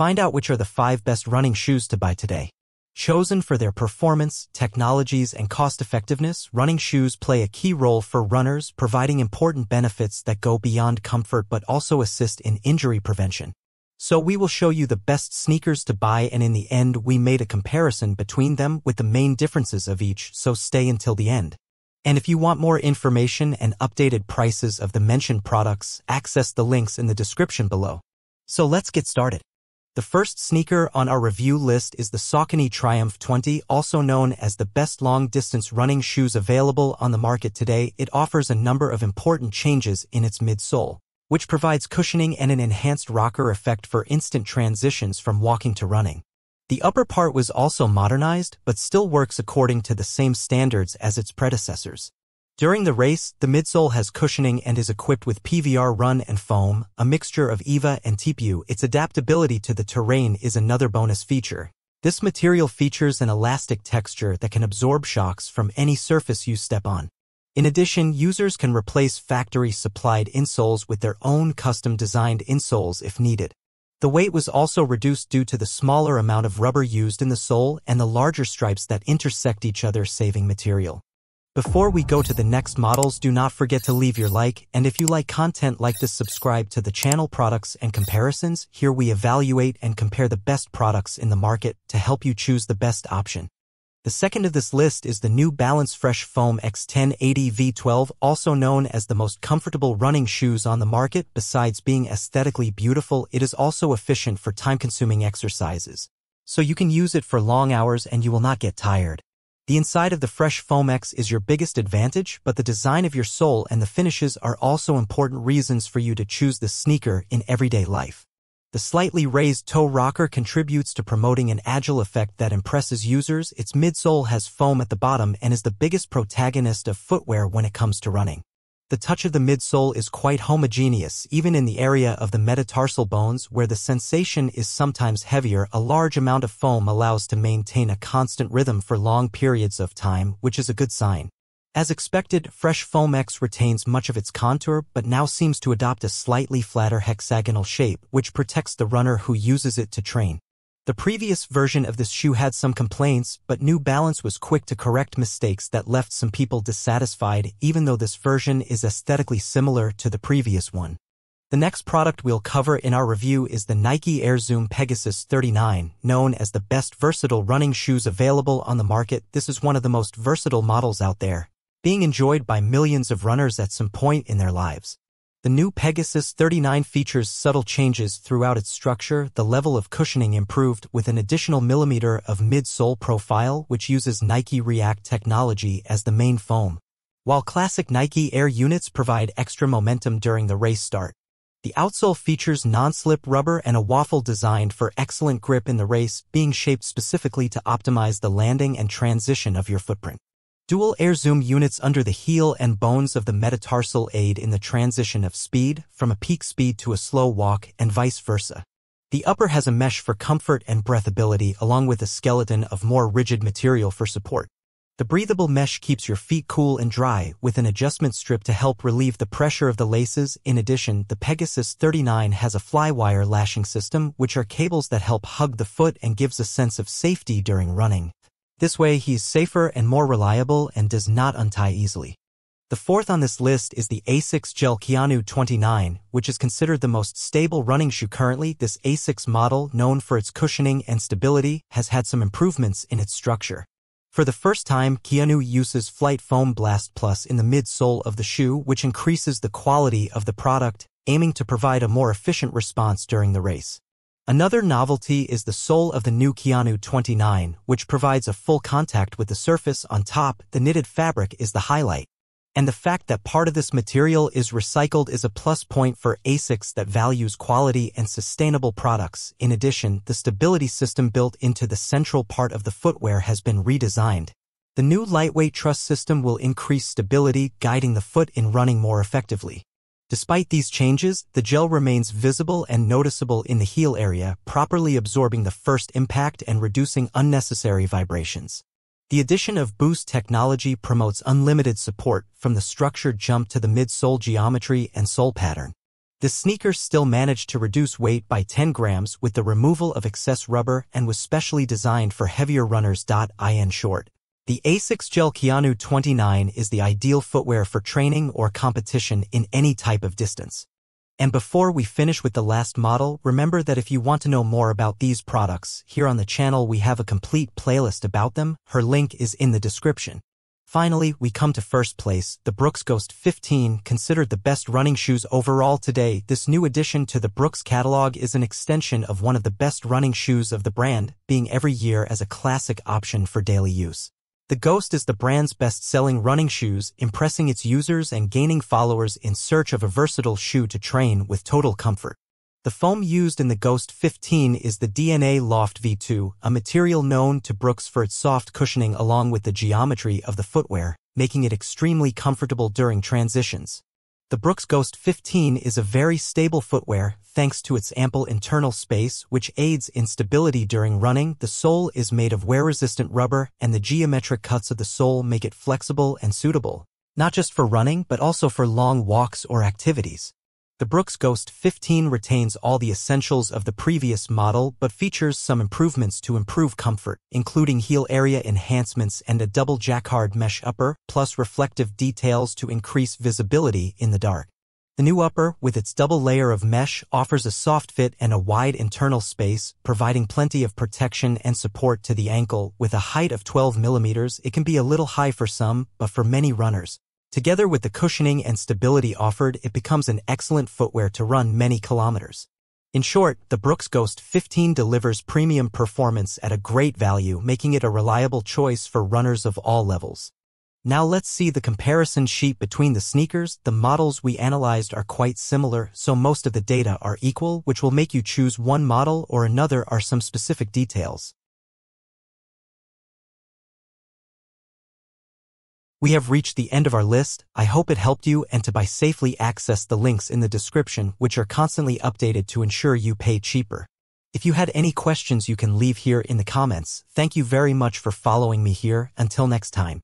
Find out which are the five best running shoes to buy today. Chosen for their performance, technologies, and cost-effectiveness, running shoes play a key role for runners, providing important benefits that go beyond comfort but also assist in injury prevention. So we will show you the best sneakers to buy and in the end we made a comparison between them with the main differences of each, so stay until the end. And if you want more information and updated prices of the mentioned products, access the links in the description below. So let's get started. The first sneaker on our review list is the Saucony Triumph 20, also known as the best long-distance running shoes available on the market today. It offers a number of important changes in its midsole, which provides cushioning and an enhanced rocker effect for instant transitions from walking to running. The upper part was also modernized, but still works according to the same standards as its predecessors. During the race, the midsole has cushioning and is equipped with PVR run and foam, a mixture of EVA and TPU. Its adaptability to the terrain is another bonus feature. This material features an elastic texture that can absorb shocks from any surface you step on. In addition, users can replace factory-supplied insoles with their own custom-designed insoles if needed. The weight was also reduced due to the smaller amount of rubber used in the sole and the larger stripes that intersect each other saving material. Before we go to the next models, do not forget to leave your like, and if you like content like this subscribe to the channel products and comparisons. Here we evaluate and compare the best products in the market to help you choose the best option. The second of this list is the New Balance Fresh Foam X1080 V12, also known as the most comfortable running shoes on the market. Besides being aesthetically beautiful, it is also efficient for time-consuming exercises. So you can use it for long hours and you will not get tired. The inside of the Fresh Foam X is your biggest advantage, but the design of your sole and the finishes are also important reasons for you to choose the sneaker in everyday life. The slightly raised toe rocker contributes to promoting an agile effect that impresses users. Its midsole has foam at the bottom and is the biggest protagonist of footwear when it comes to running. The touch of the midsole is quite homogeneous, even in the area of the metatarsal bones where the sensation is sometimes heavier. A large amount of foam allows to maintain a constant rhythm for long periods of time, which is a good sign. As expected, Fresh Foam X retains much of its contour, but now seems to adopt a slightly flatter hexagonal shape, which protects the runner who uses it to train. The previous version of this shoe had some complaints, but New Balance was quick to correct mistakes that left some people dissatisfied even though this version is aesthetically similar to the previous one. The next product we'll cover in our review is the Nike Air Zoom Pegasus 39, known as the best versatile running shoes available on the market. This is one of the most versatile models out there, being enjoyed by millions of runners at some point in their lives. The new Pegasus 39 features subtle changes throughout its structure. The level of cushioning improved with an additional millimeter of midsole profile, which uses Nike React technology as the main foam. While classic Nike Air units provide extra momentum during the race start, the outsole features non-slip rubber and a waffle designed for excellent grip in the race, being shaped specifically to optimize the landing and transition of your footprint. Dual air zoom units under the heel and bones of the metatarsal aid in the transition of speed from a peak speed to a slow walk and vice versa. The upper has a mesh for comfort and breathability along with a skeleton of more rigid material for support. The breathable mesh keeps your feet cool and dry with an adjustment strip to help relieve the pressure of the laces. In addition, the Pegasus 39 has a flywire lashing system, which are cables that help hug the foot and gives a sense of safety during running. This way, he is safer and more reliable and does not untie easily. The fourth on this list is the ASICS Gel Keanu 29, which is considered the most stable running shoe currently. This ASICS model, known for its cushioning and stability, has had some improvements in its structure. For the first time, Keanu uses FlyteFoam Blast Plus in the midsole of the shoe, which increases the quality of the product, aiming to provide a more efficient response during the race. Another novelty is the sole of the new Keanu 29, which provides a full contact with the surface on top. The knitted fabric is the highlight. And the fact that part of this material is recycled is a plus point for ASICS that values quality and sustainable products. In addition, the stability system built into the central part of the footwear has been redesigned. The new lightweight truss system will increase stability, guiding the foot in running more effectively. Despite these changes, the gel remains visible and noticeable in the heel area, properly absorbing the first impact and reducing unnecessary vibrations. The addition of Boost technology promotes unlimited support from the structured jump to the midsole geometry and sole pattern. The sneaker still managed to reduce weight by 10 grams with the removal of excess rubber and was specially designed for heavier runners. In short, the ASICS Gel Keanu 29 is the ideal footwear for training or competition in any type of distance. And before we finish with the last model, remember that if you want to know more about these products, here on the channel we have a complete playlist about them, her link is in the description. Finally, we come to first place, the Brooks Ghost 15, considered the best running shoes overall today. This new addition to the Brooks catalog is an extension of one of the best running shoes of the brand, being every year as a classic option for daily use. The Ghost is the brand's best-selling running shoes, impressing its users and gaining followers in search of a versatile shoe to train with total comfort. The foam used in the Ghost 15 is the DNA Loft V2, a material known to Brooks for its soft cushioning along with the geometry of the footwear, making it extremely comfortable during transitions. The Brooks Ghost 15 is a very stable footwear thanks to its ample internal space which aids in stability during running. The sole is made of wear-resistant rubber and the geometric cuts of the sole make it flexible and suitable, not just for running but also for long walks or activities. The Brooks Ghost 15 retains all the essentials of the previous model but features some improvements to improve comfort, including heel area enhancements and a double jacquard mesh upper, plus reflective details to increase visibility in the dark. The new upper, with its double layer of mesh, offers a soft fit and a wide internal space, providing plenty of protection and support to the ankle. With a height of 12 millimeters, it can be a little high for some, but for many runners, Together with the cushioning and stability offered, it becomes an excellent footwear to run many kilometers. In short, the Brooks Ghost 15 delivers premium performance at a great value, making it a reliable choice for runners of all levels. Now let's see the comparison sheet between the sneakers. The models we analyzed are quite similar, so most of the data are equal, which will make you choose one model or another are some specific details. We have reached the end of our list. I hope it helped you and to buy safely access the links in the description which are constantly updated to ensure you pay cheaper. If you had any questions you can leave here in the comments. Thank you very much for following me here. Until next time.